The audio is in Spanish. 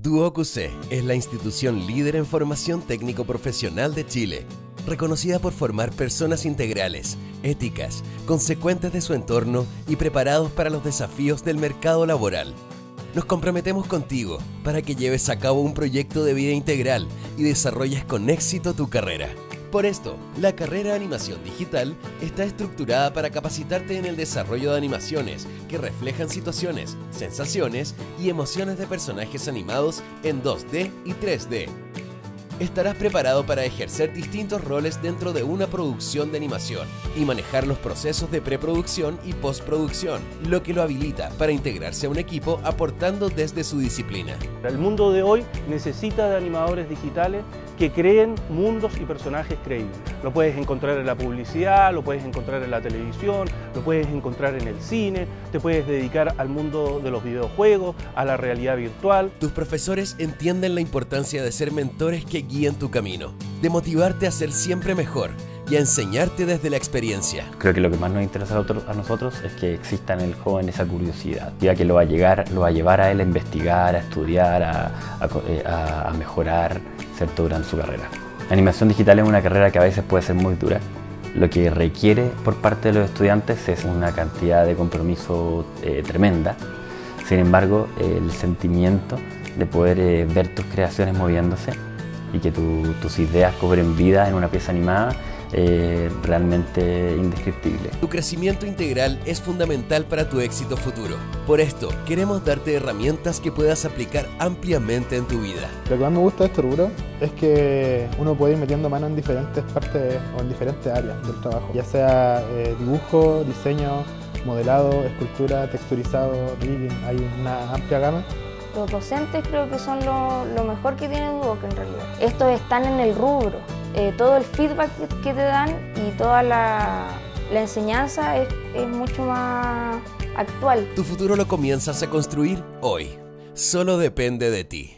DuoQC es la institución líder en formación técnico profesional de Chile, reconocida por formar personas integrales, éticas, consecuentes de su entorno y preparados para los desafíos del mercado laboral. Nos comprometemos contigo para que lleves a cabo un proyecto de vida integral y desarrolles con éxito tu carrera. Por esto, la carrera de animación digital está estructurada para capacitarte en el desarrollo de animaciones que reflejan situaciones, sensaciones y emociones de personajes animados en 2D y 3D estarás preparado para ejercer distintos roles dentro de una producción de animación y manejar los procesos de preproducción y postproducción, lo que lo habilita para integrarse a un equipo aportando desde su disciplina. El mundo de hoy necesita de animadores digitales que creen mundos y personajes creíbles. Lo puedes encontrar en la publicidad, lo puedes encontrar en la televisión, lo puedes encontrar en el cine, te puedes dedicar al mundo de los videojuegos, a la realidad virtual. Tus profesores entienden la importancia de ser mentores que guíen tu camino, de motivarte a ser siempre mejor y a enseñarte desde la experiencia. Creo que lo que más nos interesa a nosotros es que exista en el joven esa curiosidad, ya que lo va a, llegar, lo va a llevar a él a investigar, a estudiar, a, eh, a, a mejorar, ¿cierto? durante su carrera. La animación digital es una carrera que a veces puede ser muy dura. Lo que requiere por parte de los estudiantes es una cantidad de compromiso eh, tremenda. Sin embargo, el sentimiento de poder eh, ver tus creaciones moviéndose y que tus ideas cobren vida en una pieza animada eh, realmente indescriptible. Tu crecimiento integral es fundamental para tu éxito futuro. Por esto, queremos darte herramientas que puedas aplicar ampliamente en tu vida. Lo que más me gusta de este rubro es que uno puede ir metiendo mano en diferentes partes o en diferentes áreas del trabajo, ya sea eh, dibujo, diseño, modelado, escultura, texturizado, rigging, hay una amplia gama los docentes creo que son lo, mejor que tiene Duoc en realidad. Estos están en el rubro, eh, todo el feedback que te dan y toda la, enseñanza es, es mucho más actual. Tu futuro lo comienzas a construir hoy. Solo depende de ti.